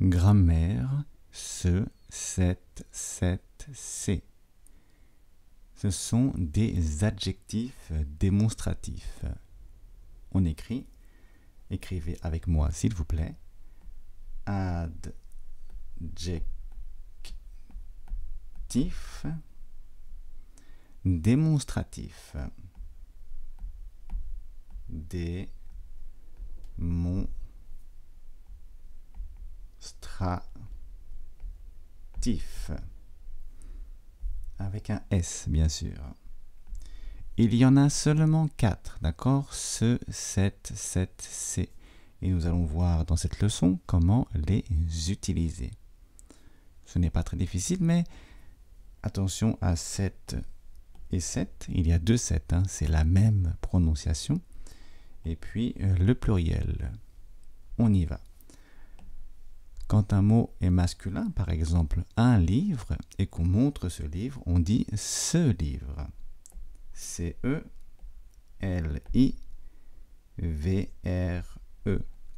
grammaire, ce, cette, cette, c'est. Ce sont des adjectifs démonstratifs. On écrit, écrivez avec moi s'il vous plaît, adjectif démonstratif. Démonstratif. Avec un S, bien sûr. Il y en a seulement quatre, d'accord? Ce, cette, cette, c'est. Et nous allons voir dans cette leçon comment les utiliser. Ce n'est pas très difficile, mais attention à cette et 7, il y a deux 7, hein, c'est la même prononciation. Et puis euh, le pluriel. On y va. Quand un mot est masculin, par exemple un livre, et qu'on montre ce livre, on dit ce livre. C-E-L-I-V-R-E.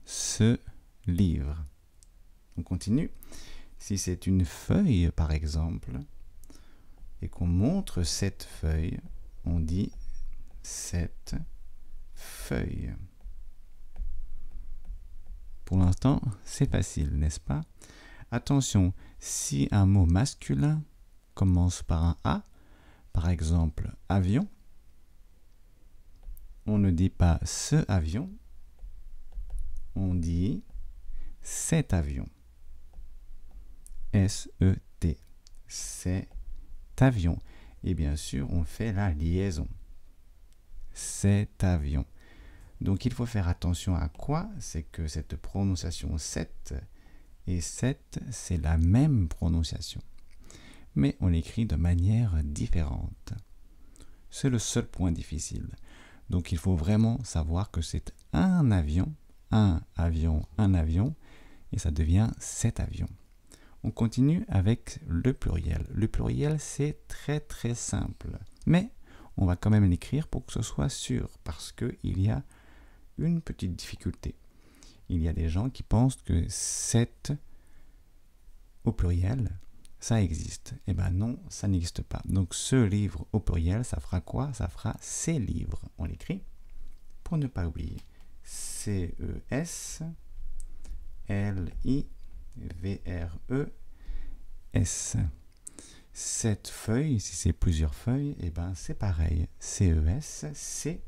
Ce livre. On continue. Si c'est une feuille, par exemple, et qu'on montre cette feuille, on dit cette feuille. Pour l'instant, c'est facile, n'est-ce pas? Attention, si un mot masculin commence par un A, par exemple avion, on ne dit pas ce avion, on dit cet avion. S-E-T. C'est avion. Et bien sûr, on fait la liaison. Cet avion. Donc il faut faire attention à quoi? C'est que cette prononciation 7 et 7, c'est la même prononciation. Mais on l'écrit de manière différente. C'est le seul point difficile. Donc il faut vraiment savoir que c'est un avion, un avion, un avion, et ça devient cet avion. On continue avec le pluriel. Le pluriel, c'est très très simple. Mais on va quand même l'écrire pour que ce soit sûr, parce qu'il y a une petite difficulté. Il y a des gens qui pensent que cette au pluriel, ça existe. Eh bien non, ça n'existe pas. Donc ce livre au pluriel, ça fera quoi? Ça fera ces livres. On l'écrit pour ne pas oublier. C-E-S L-I V-R-E-S. Cette feuille, si c'est plusieurs feuilles, eh ben c'est pareil. C-E-S, c'est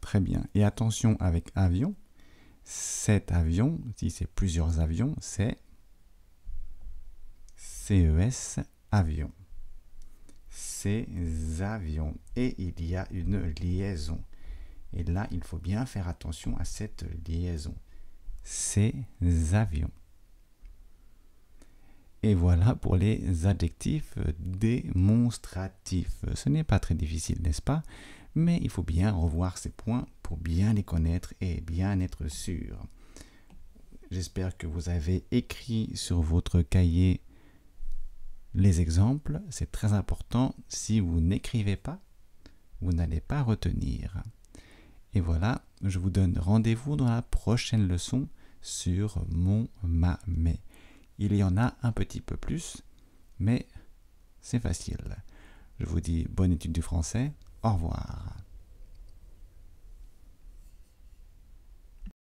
Très bien. Et attention avec avion. Cet avion, si c'est plusieurs avions, c'est CES avion ces avions. Et il y a une liaison. Et là, il faut bien faire attention à cette liaison. Ces avions. Et voilà pour les adjectifs démonstratifs. Ce n'est pas très difficile, n'est-ce pas? Mais il faut bien revoir ces points pour bien les connaître et bien être sûr. J'espère que vous avez écrit sur votre cahier les exemples, c'est très important. Si vous n'écrivez pas, vous n'allez pas retenir. Et voilà, je vous donne rendez-vous dans la prochaine leçon sur mon, ma. Il y en a un petit peu plus, mais c'est facile. Je vous dis bonne étude du français. Au revoir.